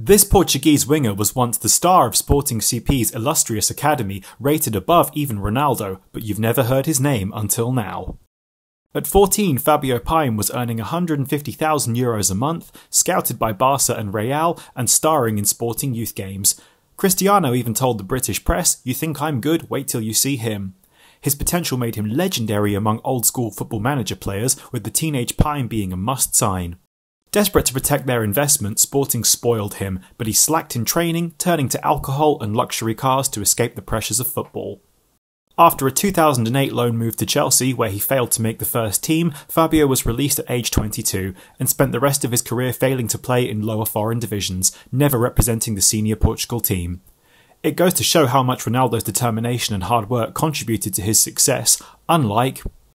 This Portuguese winger was once the star of Sporting CP's illustrious academy, rated above even Ronaldo, but you've never heard his name until now. At 14, Fabio Paim was earning 150,000 euros a month, scouted by Barca and Real, and starring in sporting youth games. Cristiano even told the British press, You think I'm good? Wait till you see him. His potential made him legendary among old school football manager players, with the teenage Paim being a must sign. Desperate to protect their investment, Sporting spoiled him, but he slacked in training, turning to alcohol and luxury cars to escape the pressures of football. After a 2008 loan move to Chelsea, where he failed to make the first team, Fabio was released at age 22 and spent the rest of his career failing to play in lower foreign divisions, never representing the senior Portugal team. It goes to show how much Ronaldo's determination and hard work contributed to his success, unlike